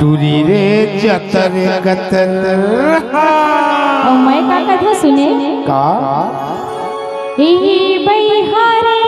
टूरी रे जतर गतर। ओ मैं का कथा सुने? का? हे बैहारे माया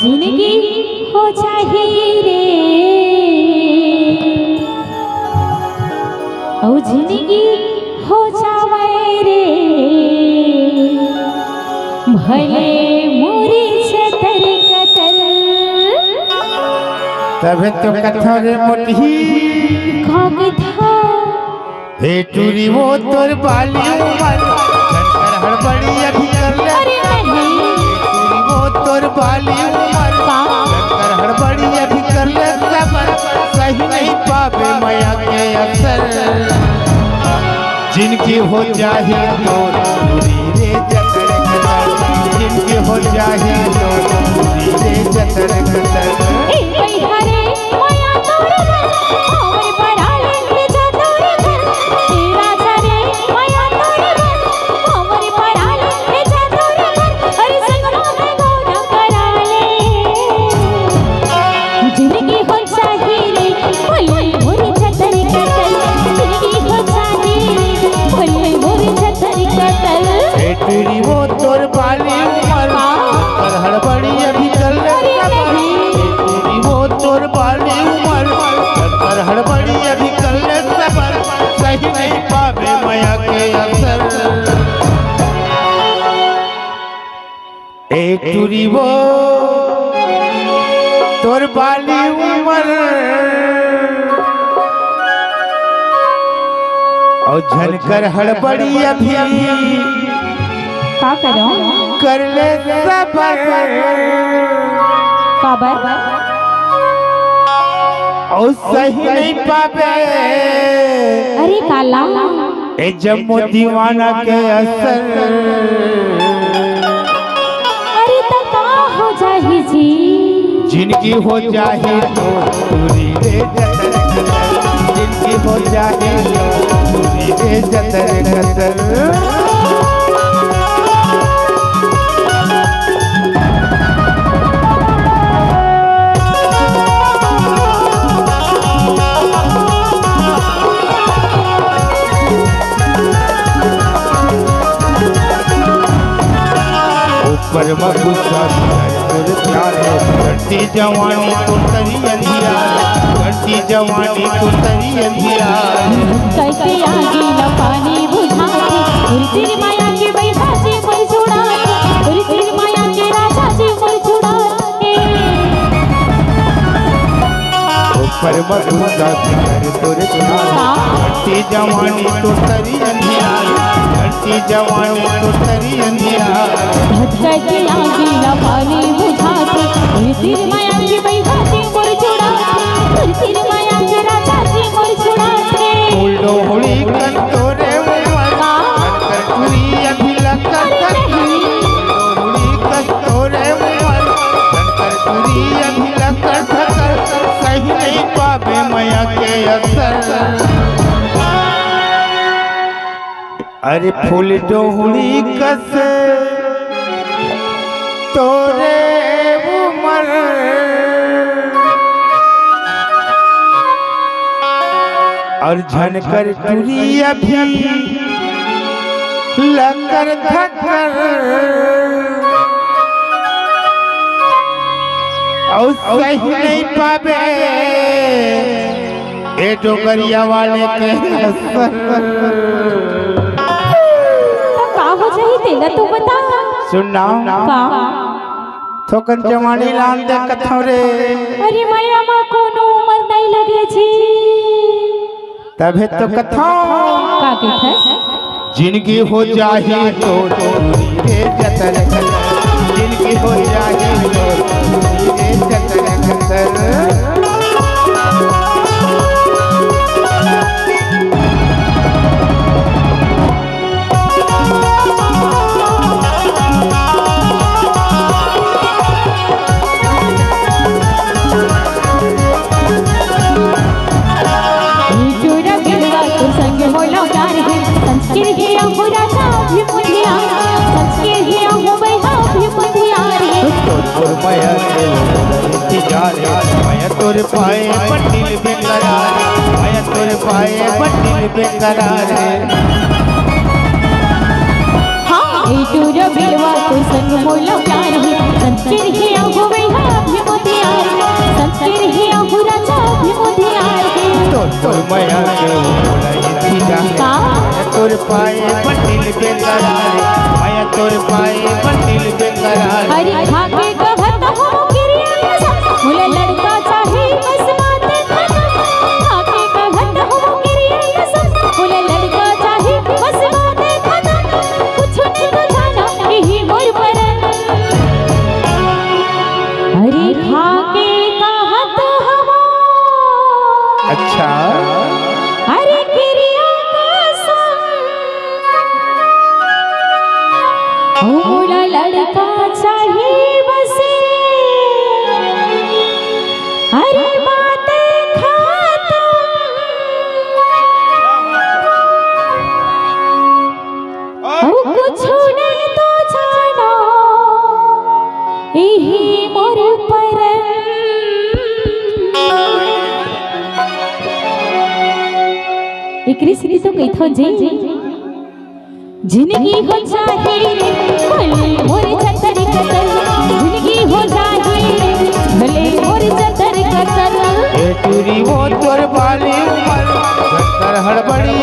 ज़िंदगी हो चाही रे। ओ ज़िंदगी हो जावे रे। भले मोरी छतर कतर तबे तो कथा रे मोटी कथा हे टूरी वो तोर बाली उमर हड़बड़ी अभी तोर बाली उमर कर हर हड़बड़ी अभी कर ले सबर। सही नहीं पावे माया के असर। जिनकी हो जाहि तो दूरी रे जतर जिनकी हो जाहि तो दूरी रे जतर वो। तोर बाली उमर। और झनकर हड़बड़ी अभी। का करो? कर ले सबर। काबर और सही नहीं पावे। अरे काला। ए जम्मू दीवाना के असर। जी जिनकी हो जाए तो पूरी रे जतर जिनकी हो जाए तो पूरी रे जतर ऊपर मगुसा तुर प्यारे घटी जवानी तो तरी अंधियार घटी जवानी तो तरी अंधियार कैसे आगे न पानी बुझाती उरी तेरी माया के बैठा से पर छुड़ाती उरी तेरी माया के राजा से पर छुड़ाती। ऊपर मगुसा तुर प्यारे घटी जवानी तो तरी अंधियार घटी जवानी तो तरी अंधियार। कैसे आगे पानी बुझाती उरी तेरी माया के बैठा से पर छुड़ाती उरी तेरी माया के राजा से पर छुड़ाती फूलो हुड़ी कंतोरे उमर कर कुरी अभी लकर तकी फूलो हुड़ी कंतोरे उमर कर कुरी अभी लकर थकर सही नहीं पावे माया के असर अरे फूल डोहड़ी कस तोरे उमर। और झनकर टूरी अभी लकर धकर और सही नहीं पावे। ए डोगरिया वाले के असर हो तेरा तू बता। सुनना। का? थोकन जवानी लाल दे कथौरे। अरे माया मा कोनो उम्र नहीं लगे छी। तबे तो कथौ। का के जिनकी हो जाही तो टोरी रे हो जाही जिनकी तोर पाए बटिल बेकरार माया तोर पाए बटिल बेकरार हाँ। टूर बिलवा तो संग मोला प्यार है। संस्कृत है आहो वैहा भी मोतियार संस्कृत है आहो राजा भी मोतियार है तो तोर माया के जा का? तोर पाए बटिल बेकरार माया तोर पाए बटिल बेकरार हरि खाके मोला लड़का चाहिए बसे। हरे बातें खत्म। कुछ नहीं तो जाना। यही मोर परन एकरी श्री तो कइथो जी। ज़िंदगी हो जाए भले मोर चतर कतर ज़िंदगी हो जाए भले मोर चतर कतर ए टूरी वो तोर बाली उमर चतर हड़बड़ी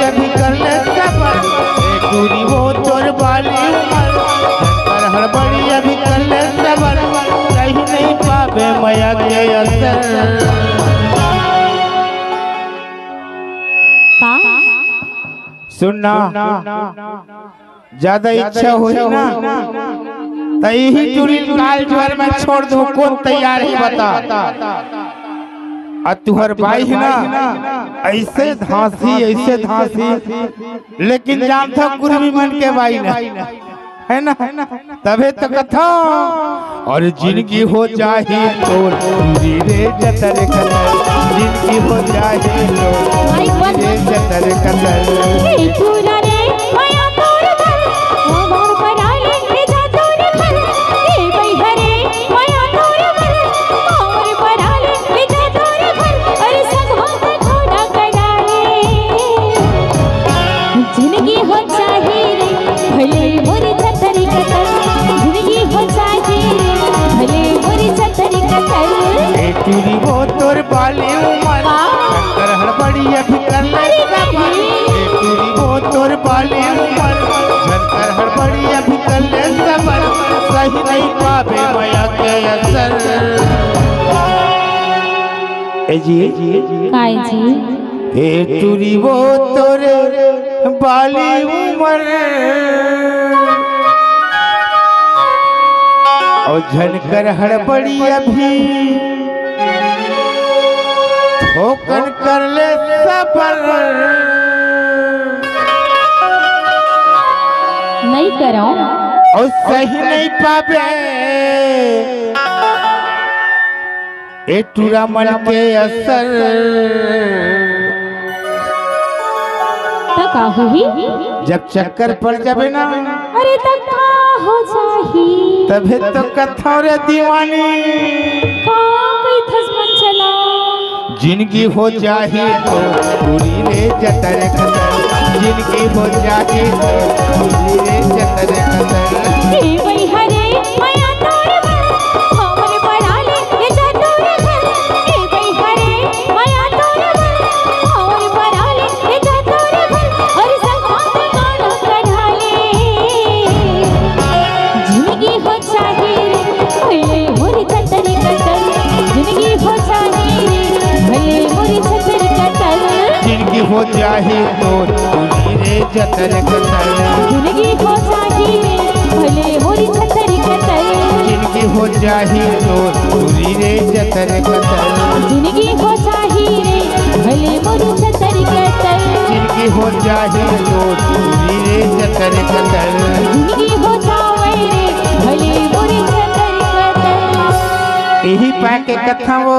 सुनना ज़्यादा इच्छा हुई ना। तो यही टूरी काल ज्वर में छोड़ दो कौन तैयार है बता। तुहर बाई है ना। ऐसे धांसी ऐसे धांसी। लेकिन जान था कुर्मी मन के बाई ना। है ना? तबे तो कथा। और जिनकी हो जाही तो रे जतर कतर जिनकी हो जाए लो पूरी जतर कतर काय जी? ए टूरी वो तोर बाली उमर। और झनकर हड़बड़ी अभी। ठोकर कर ले सबर नहीं करो और सही नहीं पावे। ए टूरा मन के असर। तका हुई। जब चक्कर पड़ जावे ना। अरे तका हो जाही। तभी तो कथा रे दीवानी। का कोई थसमन चला। जिनकी हो जाही तो पूरी रे जतर कतर जिनकी हो जाही तो पूरी कतर हे वही हरे छतरी कतर ज़िंदगी हो रे भले मोरी छतरी कतर जिनकी हो जाही तो पूरी रे हो छतरी कतर जिनकी हो जाही रे हो भले मोर छतरी कतर जिनकी हो जाही तो पूरी रे जतर कतर ज़िंदगी हो जावे रे भले मोर छतरी कतर यही पा के कथा वो।